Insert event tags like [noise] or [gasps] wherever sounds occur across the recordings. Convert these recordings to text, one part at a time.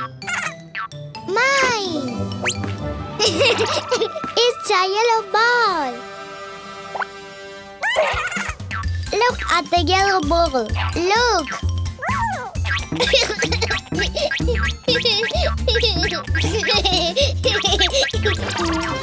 Mine! [laughs] it's a yellow ball. Look at the yellow ball. Look. [laughs]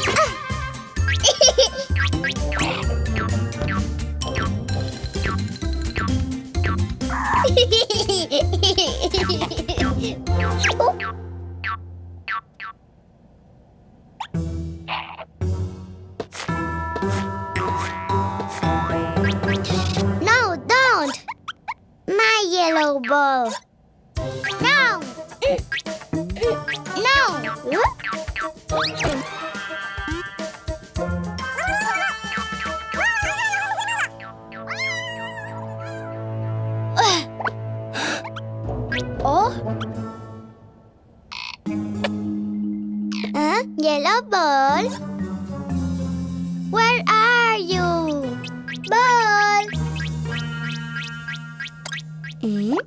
Hmm?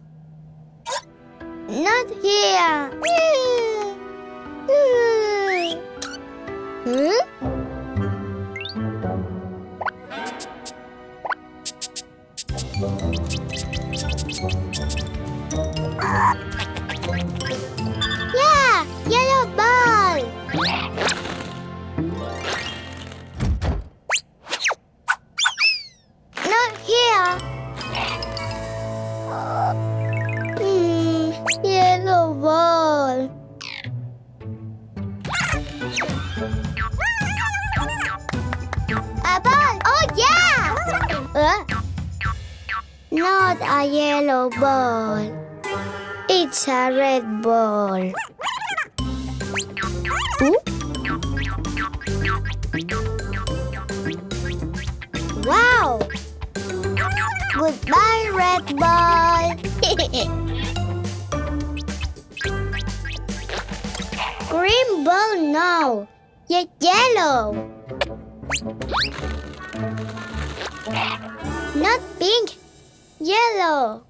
Not here. Huh? Yellow ball. It's a red ball. Ooh. Wow! Goodbye, red ball. [laughs] Green ball, no. Ye- yellow. Not pink. Yellow.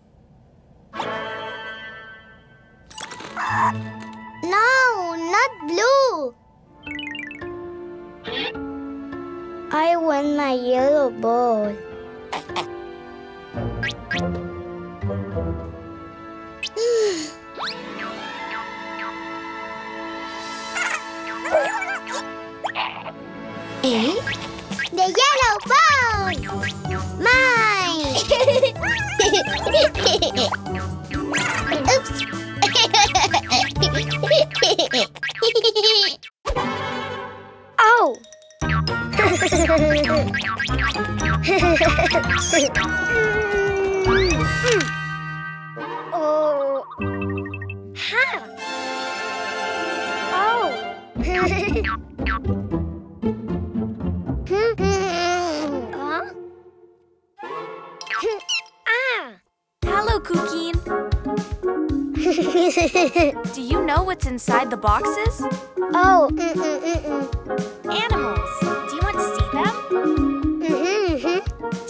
No, not blue. I want my yellow ball. [gasps] eh? The yellow ball! Mine! Oh. [laughs] [laughs] [laughs] Do you know what's inside the boxes? oh. Mm -mm -mm -mm. Animals. Do you want to see them? Mm-hmm, mm-hmm.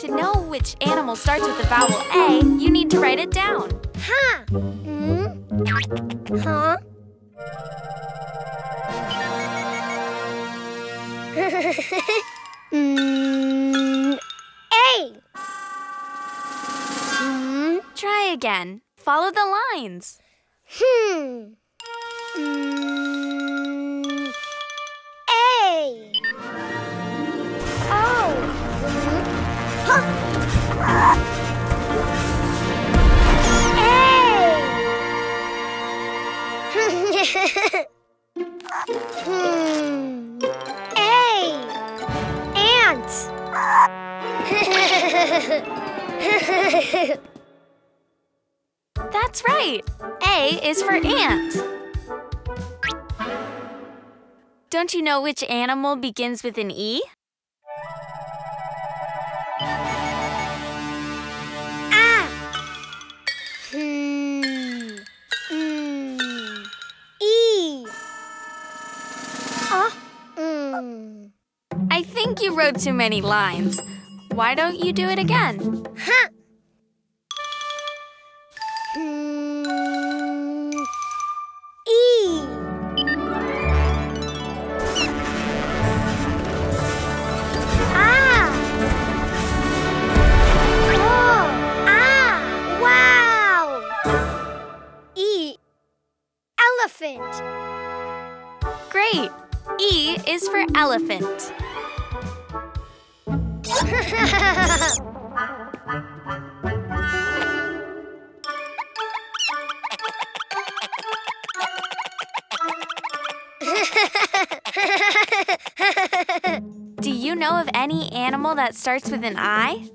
To know which animal starts with the vowel A, you need to write it down. Huh? Mm? Huh? [laughs] mm, A. Hmm. Try again. Follow the lines. Hmm. Mm. Oh. Hmm. A. That's right. A is for ant. Don't you know which animal begins with an E? Ah. Hmm. Mm. E. Ah. Mm. I think you wrote too many lines. Why don't you do it again? Huh. Elephant. Do you know of any animal that starts with an I?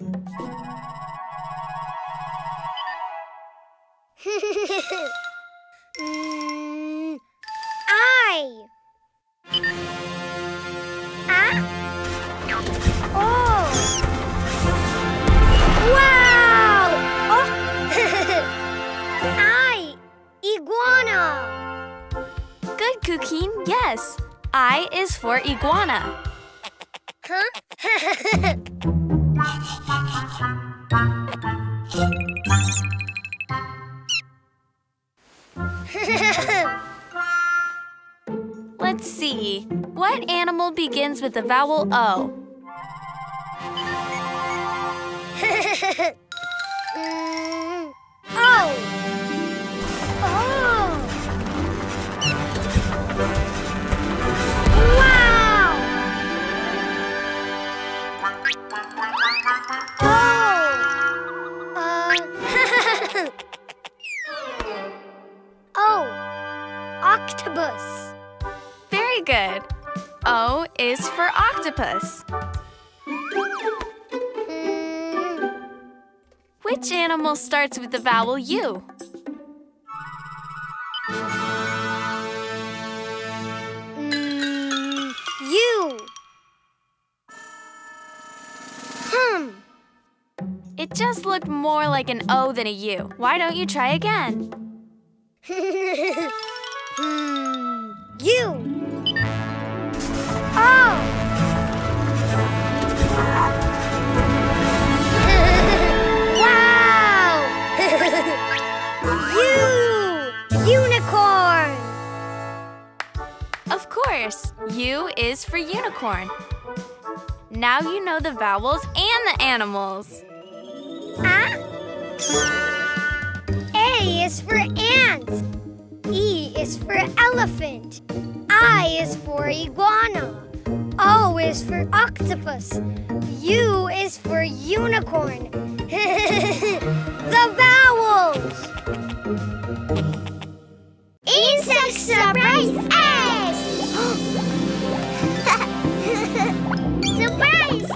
Yes. I is for iguana. Huh? [laughs] Let's see. What animal begins with the vowel O? Is for octopus. Mm, Which animal starts with the vowel U? mm, you. Hmm. It just looked more like an O than a U. Why don't you try again? [laughs] hmm. You. [laughs] [laughs] U unicorn. Of course, U is for unicorn. Now you know the vowels and the animals. Ah. A is for ant. E is for elephant. I is for iguana. O is for octopus. U is for unicorn. [laughs] the vowels. Insect surprise egg. [gasps] surprise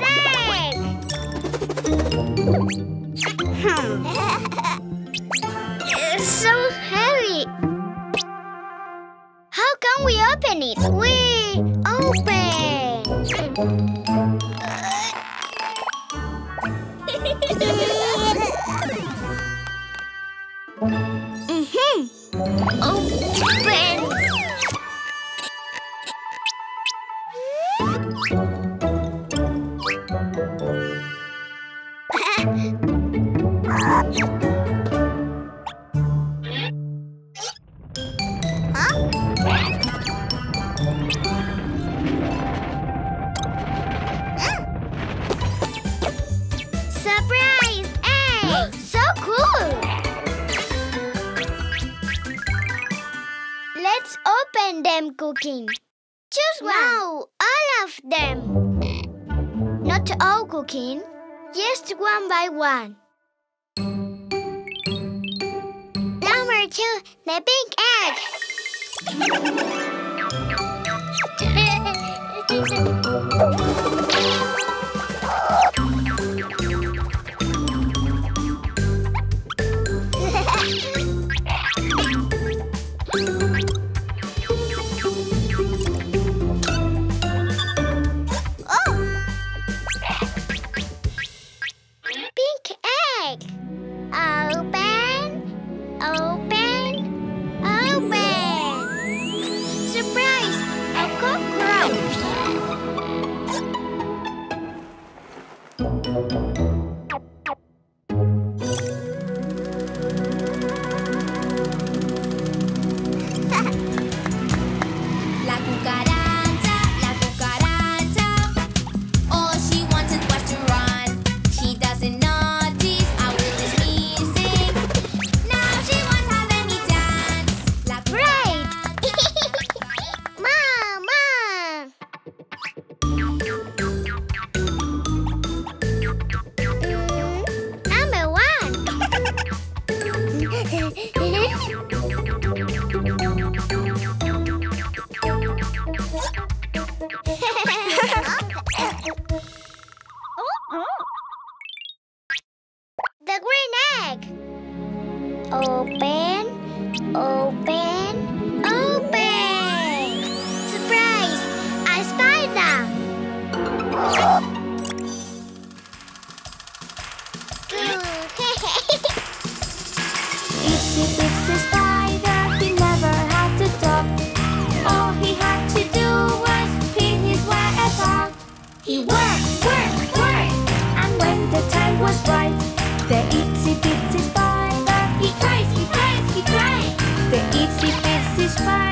egg. We open them Cuquin. Choose one. No, all of them. Not all Cuquin. Just one by one. Number two, the pink egg. [laughs] Itsy Bitsy Spider, he never had to talk. All he had to do was pin his way about. He worked, worked, worked, and when the time was right, the Itsy Bitsy Spider, he cried, he cried, he cried. The Itsy Bitsy Spider.